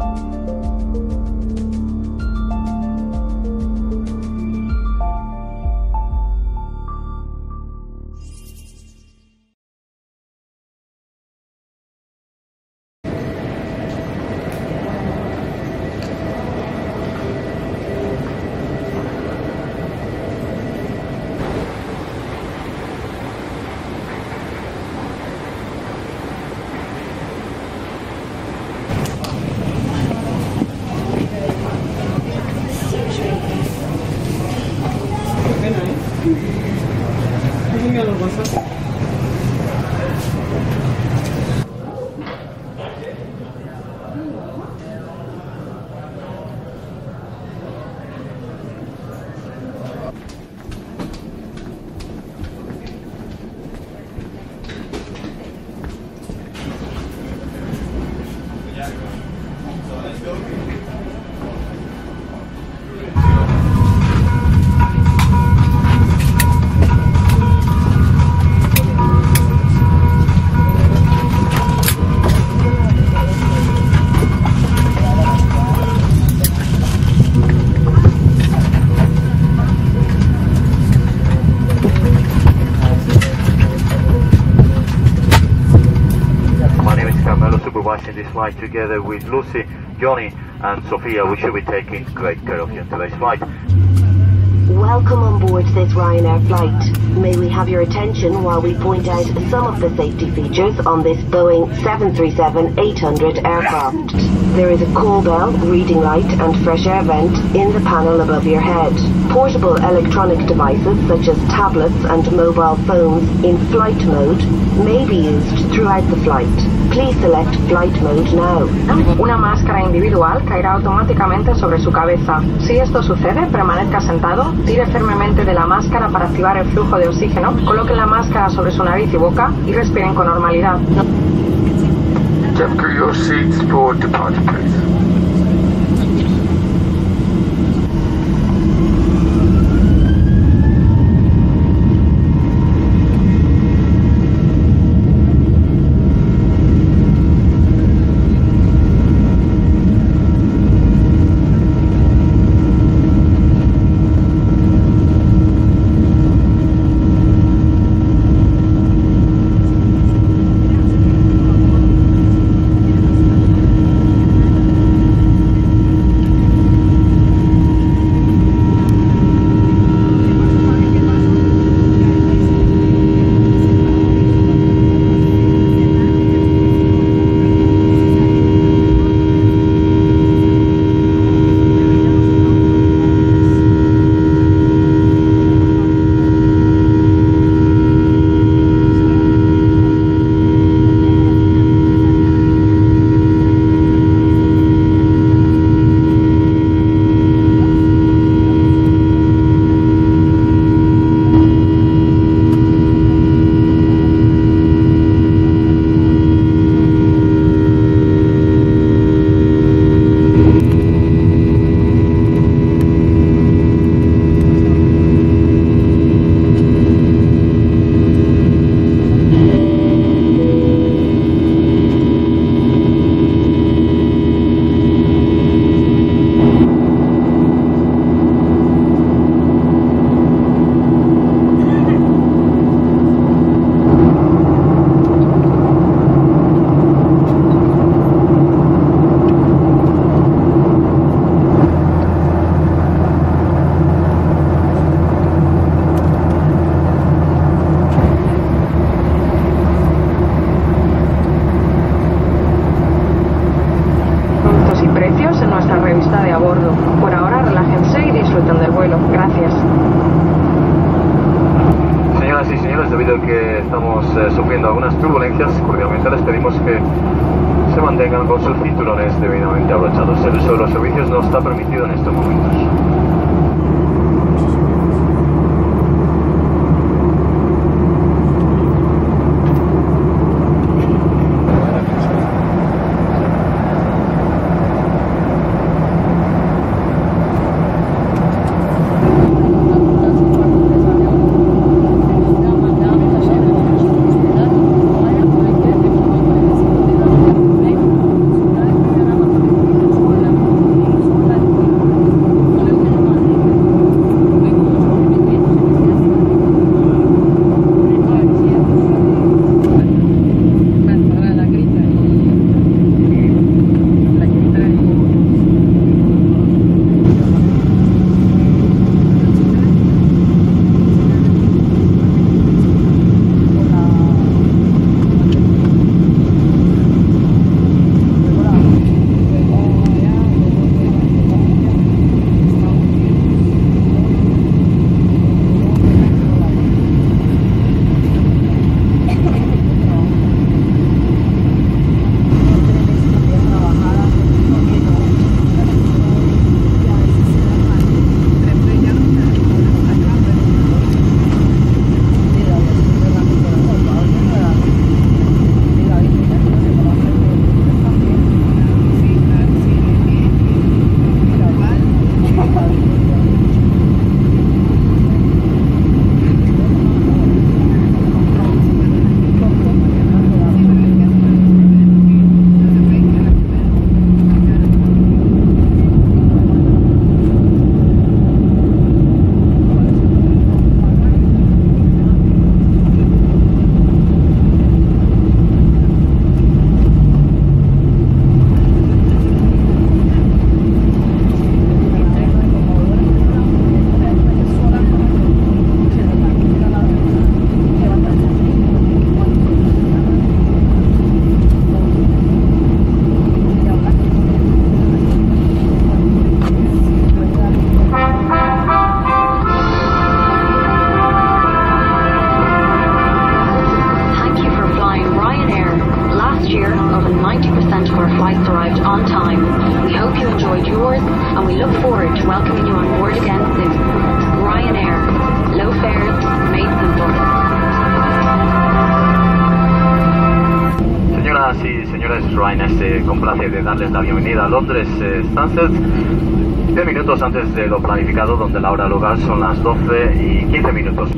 My Supervising this flight together with Lucy, Johnny, and Sophia. We should be taking great care of you on today's flight. Welcome on board this Ryanair flight. May we have your attention while we point out some of the safety features on this Boeing 737-800 aircraft. There is a call bell, reading light and fresh air vent in the panel above your head. Portable electronic devices such as tablets and mobile phones in flight mode may be used throughout the flight. Please select flight mode now. Una máscara individual caerá automáticamente sobre su cabeza. Si esto sucede, permanezca sentado, tire firmemente de la máscara para activar el flujo de oxígeno, coloque la máscara sobre su nariz y boca y respiren con normalidad. Your seats for departure, please. Cordialmente les pedimos que se mantengan con sus cinturones debidamente abrochados. El uso de los servicios no está permitido en estos momentos. Ryanair se complace de darles la bienvenida a Londres eh, Stansted. 10 minutos antes de lo planificado, donde la hora local son las 12 y 15 minutos.